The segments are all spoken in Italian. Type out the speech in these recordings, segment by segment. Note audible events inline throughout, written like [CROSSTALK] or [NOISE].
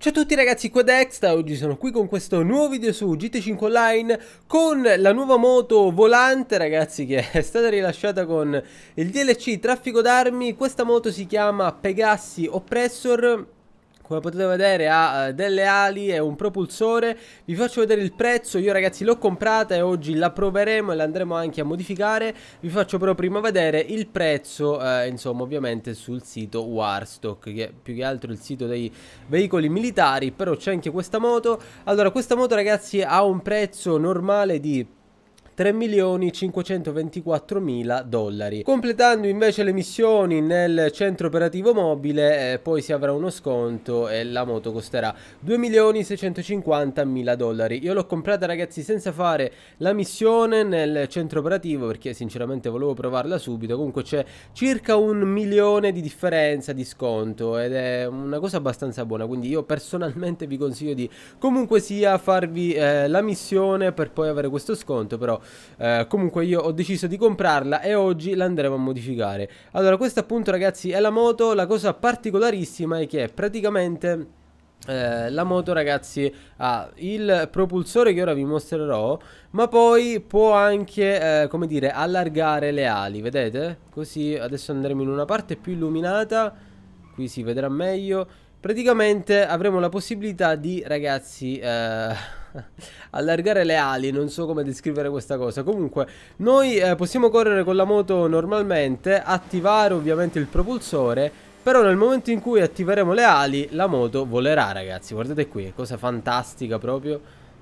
Ciao a tutti ragazzi, qua Dexta, oggi sono qui con questo nuovo video su GT5 Online con la nuova moto volante ragazzi che è stata rilasciata con il DLC Traffico d'Armi, questa moto si chiama Pegassi Oppressor come potete vedere ha uh, delle ali e un propulsore. Vi faccio vedere il prezzo. Io ragazzi l'ho comprata e oggi la proveremo E la andremo anche a modificare. Vi faccio però prima vedere il prezzo uh, Insomma ovviamente sul sito Warstock Che è più che altro il sito dei veicoli militari Però c'è anche questa moto. Allora questa moto ragazzi ha un prezzo normale di 3.524.000 dollari. Completando invece le missioni nel centro operativo mobile eh, poi si avrà uno sconto e la moto costerà 2.650.000 dollari. Io l'ho comprata ragazzi senza fare la missione nel centro operativo perché sinceramente volevo provarla subito. Comunque c'è circa un milione di differenza di sconto ed è una cosa abbastanza buona. Quindi io personalmente vi consiglio di comunque sia farvi eh, la missione per poi avere questo sconto. Però eh, comunque io ho deciso di comprarla e oggi la andremo a modificare. Allora questa appunto ragazzi è la moto La cosa particolarissima è che praticamente eh, la moto ragazzi ha il propulsore che ora vi mostrerò ma poi può anche eh, come dire allargare le ali vedete? Così adesso andremo in una parte più illuminata qui si vedrà meglio. Praticamente avremo la possibilità di ragazzi eh, [LAUGHS] allargare le ali, non so come descrivere questa cosa. Comunque, noi eh, possiamo correre con la moto normalmente, attivare ovviamente il propulsore, però nel momento in cui attiveremo le ali, la moto volerà, ragazzi. Guardate qui, cosa fantastica proprio.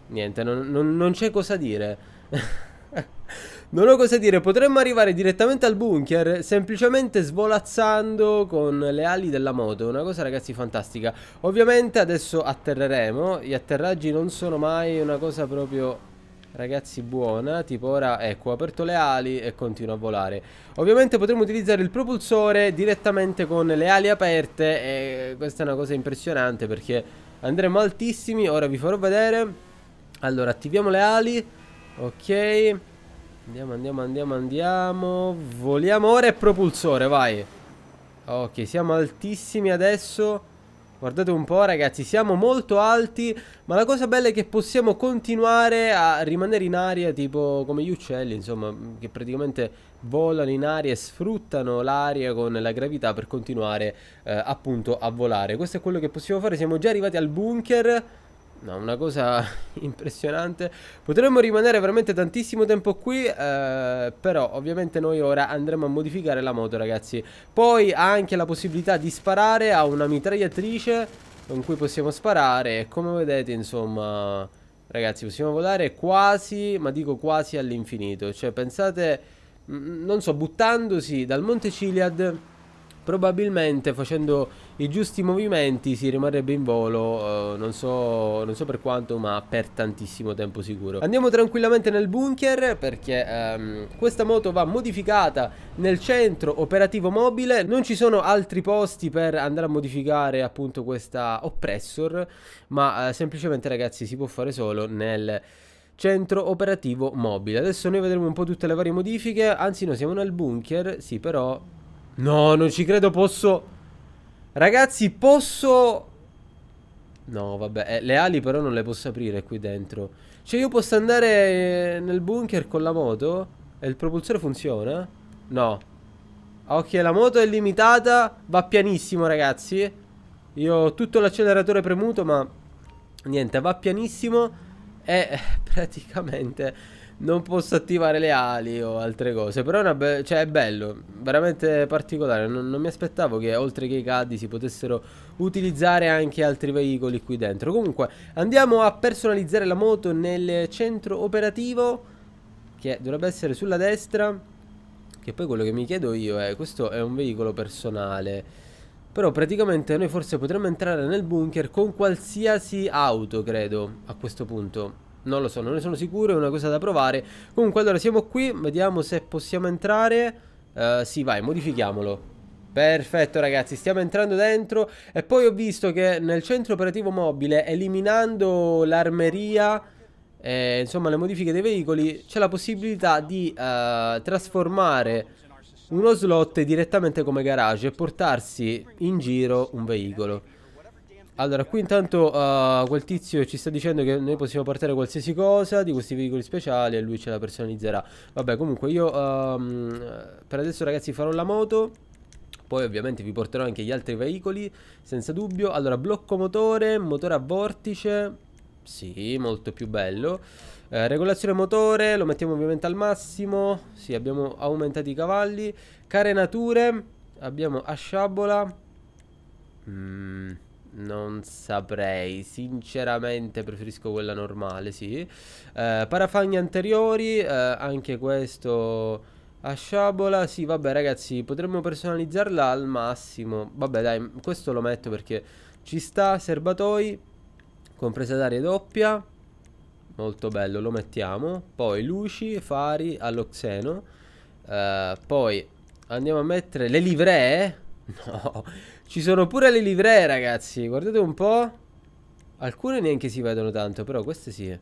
Niente, non, non, non c'è cosa dire. [LAUGHS] Non ho cosa dire, potremmo arrivare direttamente al bunker semplicemente svolazzando con le ali della moto, una cosa ragazzi fantastica. Ovviamente adesso atterreremo, gli atterraggi non sono mai una cosa proprio ragazzi buona tipo ora ecco ho aperto le ali e continuo a volare. Ovviamente potremo utilizzare il propulsore direttamente con le ali aperte e questa è una cosa impressionante perché andremo altissimi. Ora vi farò vedere. Allora attiviamo le ali. Ok Andiamo, andiamo, andiamo, andiamo. Voliamo ora e propulsore, vai. Ok, siamo altissimi adesso. Guardate un po' ragazzi, siamo molto alti Ma la cosa bella è che possiamo continuare a rimanere in aria Tipo come gli uccelli insomma Che praticamente volano in aria e sfruttano l'aria con la gravità Per continuare eh, appunto a volare Questo è quello che possiamo fare Siamo già arrivati al bunker No, una cosa [LAUGHS] impressionante. Potremmo rimanere veramente tantissimo tempo qui, eh, però ovviamente noi ora andremo a modificare la moto, ragazzi. Poi ha anche la possibilità di sparare, ha una mitragliatrice con cui possiamo sparare e come vedete, insomma, ragazzi, possiamo volare quasi, ma dico quasi all'infinito. Cioè, pensate, non so, buttandosi dal Monte Ciliad probabilmente facendo i giusti movimenti si rimarrebbe in volo, uh, non, so, non, so, per quanto, ma per tantissimo tempo sicuro. Andiamo tranquillamente nel bunker perché um, questa moto va modificata nel centro operativo mobile, non ci sono altri posti per andare a modificare appunto questa oppressor, ma uh, semplicemente ragazzi si può fare solo nel centro operativo mobile. Adesso noi vedremo un po' tutte le varie modifiche, anzi noi siamo nel bunker, sì però No, non ci credo, posso... Ragazzi, posso... No, vabbè, eh, le ali però non le posso aprire qui dentro. Cioè io posso andare nel bunker con la moto e il propulsore funziona? No. Ok, la moto è limitata, va pianissimo ragazzi. Io ho tutto l'acceleratore premuto ma niente, va pianissimo e [LAUGHS] praticamente non posso attivare le ali o altre cose. Però è, cioè, è bello, veramente particolare. Non, non, mi aspettavo che oltre che i CAD si potessero utilizzare anche altri veicoli qui dentro. Comunque andiamo a personalizzare la moto nel centro operativo che dovrebbe essere sulla destra. Che poi quello che mi chiedo io è, questo è un veicolo personale. Però praticamente noi forse potremmo entrare nel bunker con qualsiasi auto, credo, a questo punto. Non lo so, non ne sono sicuro, è una cosa da provare. Comunque allora siamo qui, vediamo se possiamo entrare. Uh, sì, vai, modifichiamolo. Perfetto ragazzi, stiamo entrando dentro e poi ho visto che nel centro operativo mobile, eliminando l'armeria e insomma le modifiche dei veicoli, c'è la possibilità di uh, trasformare uno slot direttamente come garage e portarsi in giro un veicolo. Allora, qui intanto uh, quel tizio ci sta dicendo che noi possiamo portare qualsiasi cosa di questi veicoli speciali e lui ce la personalizzerà. Vabbè, comunque io um, per adesso ragazzi farò la moto. Poi ovviamente vi porterò anche gli altri veicoli, senza dubbio. Allora, blocco motore, motore a vortice. Sì, molto più bello. Eh, regolazione motore, lo mettiamo ovviamente al massimo. Sì, abbiamo aumentato i cavalli. Carenature, abbiamo a sciabola. Mmm... Non saprei, sinceramente preferisco quella normale, sì. Eh, parafagni anteriori, eh, anche questo a sciabola. Sì, vabbè ragazzi, potremmo personalizzarla al massimo. Vabbè dai, questo lo metto perché ci sta, serbatoi, compresa d'aria doppia. Molto bello, lo mettiamo. Poi luci, fari all'oxeno. Eh, poi andiamo a mettere le livree. [LAUGHS] No, ci sono pure le livree, ragazzi. Guardate un po'. Alcune neanche si vedono tanto, però queste sì.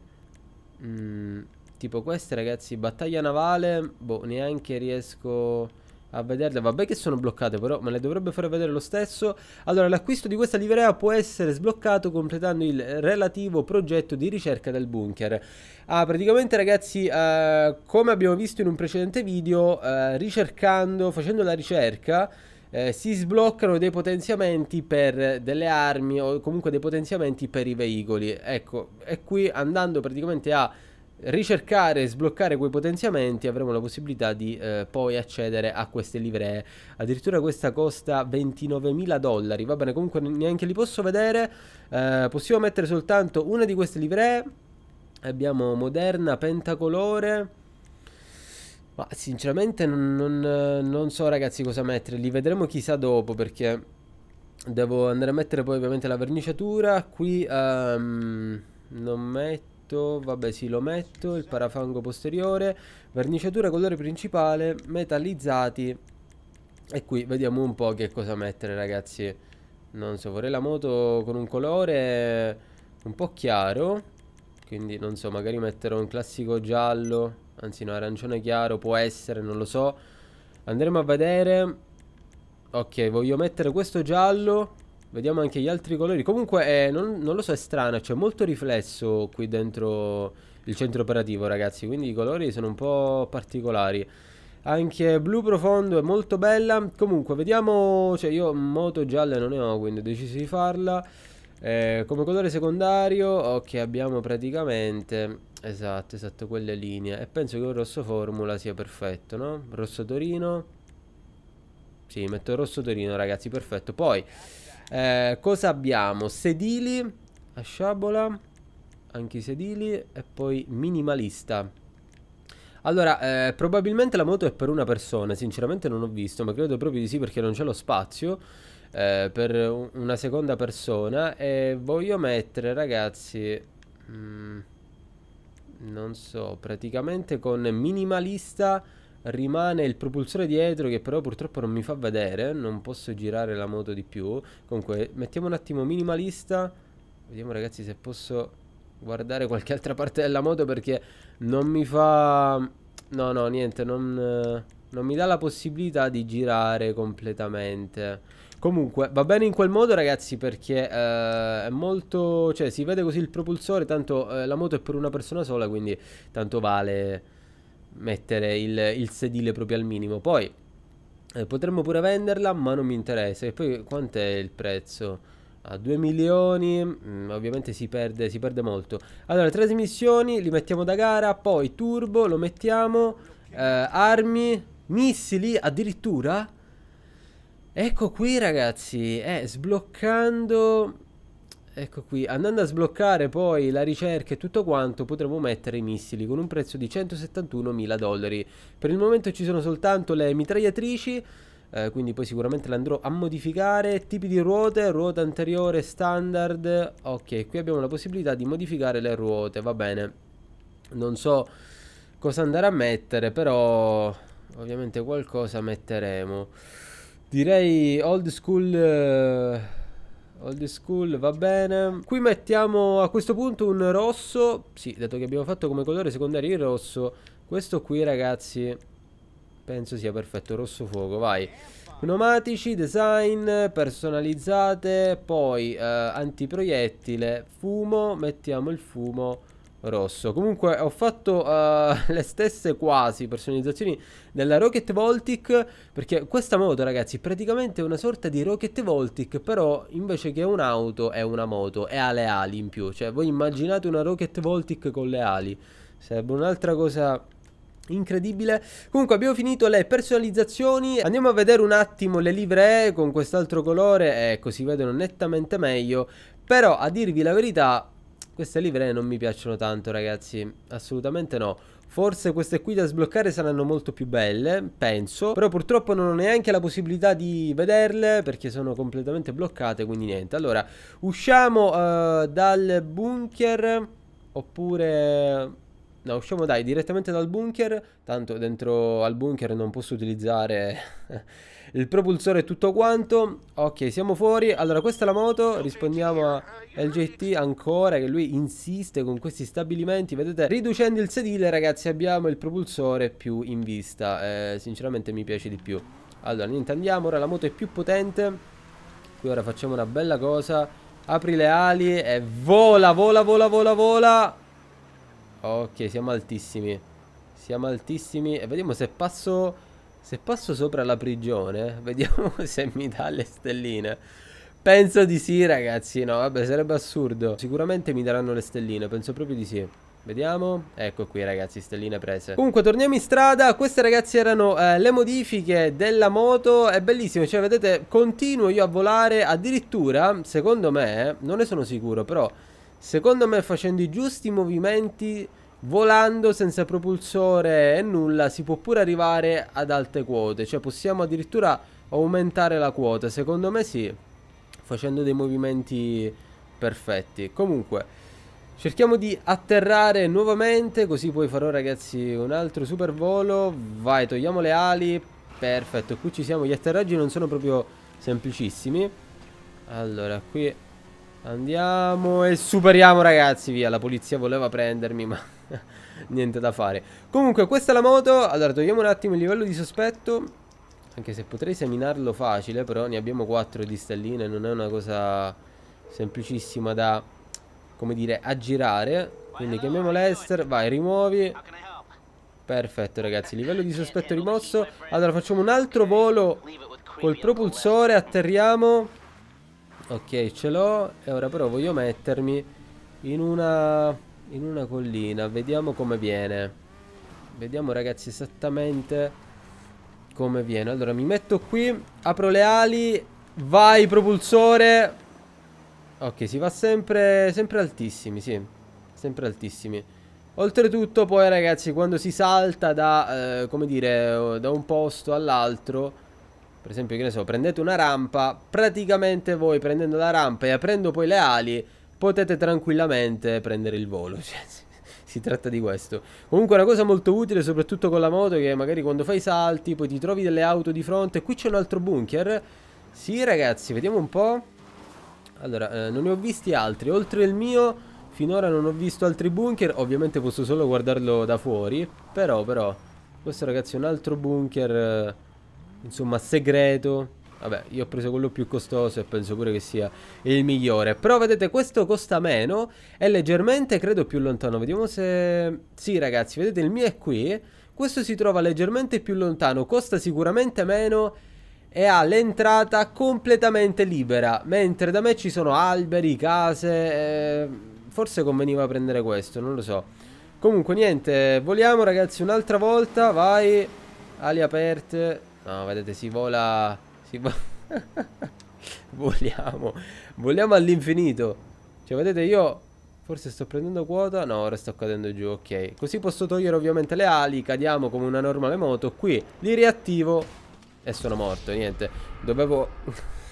Mm, tipo queste, ragazzi, battaglia navale. Boh, neanche riesco a vederle. Vabbè che sono bloccate, però me le dovrebbe fare vedere lo stesso. Allora, l'acquisto di questa livrea può essere sbloccato completando il relativo progetto di ricerca del bunker. Ah, praticamente, ragazzi, eh, come abbiamo visto in un precedente video, eh, ricercando, facendo la ricerca eh, si sbloccano dei potenziamenti per delle armi o comunque dei potenziamenti per i veicoli. Ecco, e qui andando praticamente a ricercare e sbloccare quei potenziamenti avremo la possibilità di eh, poi accedere a queste livree. Addirittura questa costa 29.000 dollari. Va bene comunque neanche li posso vedere. Eh, possiamo mettere soltanto una di queste livree. Abbiamo moderna pentacolore ma sinceramente non, non, non, so ragazzi cosa mettere, li vedremo chissà dopo perché devo andare a mettere poi ovviamente la verniciatura, qui um, non metto, vabbè sì lo metto, il parafango posteriore, verniciatura colore principale, metallizzati. E qui vediamo un po' che cosa mettere ragazzi, non so vorrei la moto con un colore un po' chiaro, quindi non so magari metterò un classico giallo Anzi no, arancione chiaro può essere, non lo so. Andremo a vedere. Ok, voglio mettere questo giallo. Vediamo anche gli altri colori. Comunque, eh, non, non, lo so, è strano C'è molto riflesso qui dentro il centro operativo, ragazzi Quindi i colori sono un po' particolari. Anche blu profondo è molto bella. Comunque vediamo Cioè io moto gialla non ne ho Quindi ho deciso di farla eh, Come colore secondario Ok abbiamo praticamente Esatto, esatto, quelle linee. E penso che un rosso formula sia perfetto, no? Rosso torino. Sì, metto rosso torino, ragazzi, perfetto. Poi, eh, cosa abbiamo? Sedili, a sciabola, anche i sedili, e poi minimalista. Allora, eh, probabilmente la moto è per una persona, sinceramente non ho visto, ma credo proprio di sì perché non c'è lo spazio eh, per una seconda persona. E voglio mettere, ragazzi... Mm, non so, praticamente con minimalista rimane il propulsore dietro che però purtroppo non mi fa vedere, non posso girare la moto di più. Comunque, mettiamo un attimo minimalista. Vediamo ragazzi se posso guardare qualche altra parte della moto perché non mi fa... No, no, niente, non, non mi dà la possibilità di girare completamente. Comunque, va bene in quel modo ragazzi perché eh, è molto... Cioè, si vede così il propulsore, tanto eh, la moto è per una persona sola, quindi tanto vale mettere il, il sedile proprio al minimo. Poi, eh, potremmo pure venderla, ma non mi interessa. E poi, quant'è il prezzo? A 2 milioni, mm, ovviamente si perde, si perde molto. Allora, trasmissioni, li mettiamo da gara, poi turbo, lo mettiamo, eh, armi, missili, addirittura... Ecco qui ragazzi, eh, sbloccando... Ecco qui, andando a sbloccare poi la ricerca e tutto quanto potremo mettere i missili con un prezzo di 171 mila dollari. Per il momento ci sono soltanto le mitragliatrici, eh, quindi poi sicuramente le andrò a modificare. Tipi di ruote, ruota anteriore standard. Ok, qui abbiamo la possibilità di modificare le ruote, va bene. Non so cosa andare a mettere, però ovviamente qualcosa metteremo. Direi old school... Uh, old school va bene. Qui mettiamo a questo punto un rosso. Sì, dato che abbiamo fatto come colore secondario il rosso. Questo qui ragazzi... Penso sia perfetto, rosso fuoco, vai. Pneumatici, design, personalizzate, poi eh, antiproiettile, fumo, mettiamo il fumo rosso. Comunque ho fatto uh, [LAUGHS] le stesse quasi personalizzazioni della Rocket Voltic perché questa moto ragazzi praticamente è una sorta di Rocket Voltic però invece che un'auto è una moto e ha le ali in più. Cioè voi immaginate una Rocket Voltic con le ali. Sarebbe un'altra cosa incredibile comunque abbiamo finito le personalizzazioni andiamo a vedere un attimo le livree con quest'altro colore ecco si vedono nettamente meglio però a dirvi la verità queste livree non mi piacciono tanto ragazzi, assolutamente no. Forse queste qui da sbloccare saranno molto più belle, penso. Però purtroppo non ho neanche la possibilità di vederle perché sono completamente bloccate, quindi niente. Allora, usciamo uh, dal bunker oppure... No, usciamo dai, direttamente dal bunker. Tanto dentro al bunker non posso utilizzare [LAUGHS] il propulsore e tutto quanto. Ok, siamo fuori. Allora, questa è la moto. Rispondiamo a LJT ancora che lui insiste con questi stabilimenti. Vedete, riducendo il sedile, ragazzi, abbiamo il propulsore più in vista. Eh, sinceramente mi piace di più. Allora, niente, andiamo. Ora la moto è più potente. Qui ora facciamo una bella cosa. Apri le ali e vola, vola, vola, vola, vola. Ok, siamo altissimi. Siamo altissimi. E vediamo se passo se passo sopra la prigione, [LAUGHS] vediamo se mi dà le stelline. Penso di sì, ragazzi. No, vabbè, sarebbe assurdo. Sicuramente mi daranno le stelline, penso proprio di sì. Vediamo, ecco qui ragazzi, stelline prese Comunque torniamo in strada, queste ragazzi erano eh, le modifiche della moto È bellissimo, cioè vedete, continuo io a volare Addirittura, secondo me, non ne sono sicuro Però, secondo me facendo i giusti movimenti Volando senza propulsore e nulla si può pure arrivare ad alte quote. Cioè possiamo addirittura aumentare la quota. Secondo me sì Facendo dei movimenti perfetti. Comunque Cerchiamo di atterrare nuovamente Così poi farò ragazzi un altro super volo Vai togliamo le ali. Perfetto qui ci siamo. Gli atterraggi non sono proprio semplicissimi. Allora qui Andiamo e superiamo ragazzi. Via la polizia voleva prendermi ma [LAUGHS] Niente da fare. Comunque questa è la moto. Allora togliamo un attimo il livello di sospetto. Anche se potrei seminarlo facile Però ne abbiamo 4 di stelline. Non è una cosa semplicissima da Come dire aggirare. Quindi chiamiamo Lester. Vai rimuovi. Perfetto ragazzi. Livello di sospetto rimosso. Allora facciamo un altro volo Col propulsore. Atterriamo Ok ce l'ho. E ora però voglio mettermi In una in una collina. Vediamo come viene. Vediamo ragazzi esattamente come viene. Allora mi metto qui Apro le ali Vai propulsore. Ok si va sempre Sempre altissimi sì Sempre altissimi. Oltretutto poi ragazzi quando si salta da eh, Come dire Da un posto all'altro Per esempio che ne so Prendete una rampa Praticamente voi prendendo la rampa E aprendo poi le ali potete tranquillamente prendere il volo. [LAUGHS] Cioè, si tratta di questo. Comunque una cosa molto utile, soprattutto con la moto, che magari quando fai salti, poi ti trovi delle auto di fronte. Qui c'è un altro bunker. Sì, ragazzi, vediamo un po'. Allora, eh, non ne ho visti altri. Oltre il mio, finora non ho visto altri bunker. Ovviamente posso solo guardarlo da fuori. Però, però, questo ragazzi è un altro bunker, eh, insomma, segreto Vabbè, io ho preso quello più costoso e penso pure che sia il migliore. Però vedete, questo costa meno, è leggermente, credo, più lontano. Vediamo se... Sì, ragazzi, vedete, il mio è qui. Questo si trova leggermente più lontano, costa sicuramente meno e ha l'entrata completamente libera. Mentre da me ci sono alberi, case... Eh... Forse conveniva prendere questo, non lo so. Comunque, niente, voliamo, ragazzi, un'altra volta. Vai, ali aperte. No, vedete, si vola si va... [LAUGHS] vogliamo. Vogliamo all'infinito. Cioè, vedete, io forse sto prendendo quota. No, ora sto cadendo giù, ok. Così posso togliere ovviamente le ali. Cadiamo come una normale moto. Qui li riattivo. E sono morto, niente. Dovevo...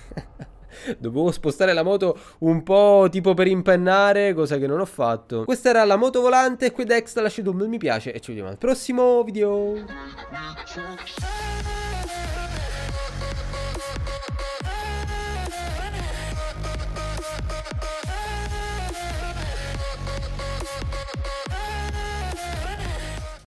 [LAUGHS] Dovevo spostare la moto un po' tipo per impennare, cosa che non ho fatto. Questa era la moto volante, qui Dex lasciate un bel mi piace e ci vediamo al prossimo video.